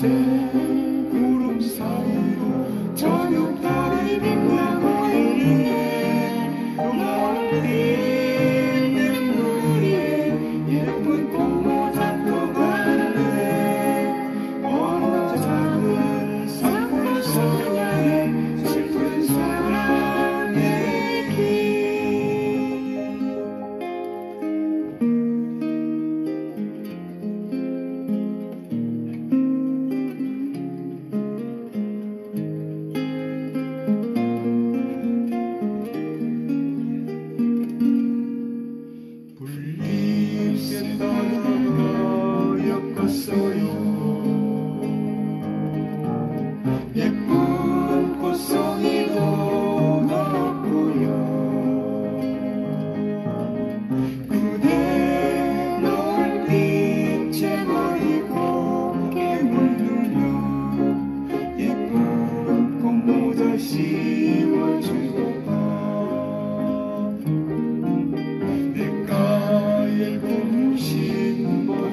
see.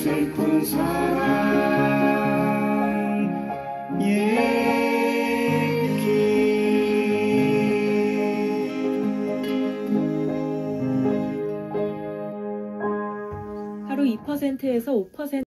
슬픈 사랑 얘기. 하루 2%에서 5%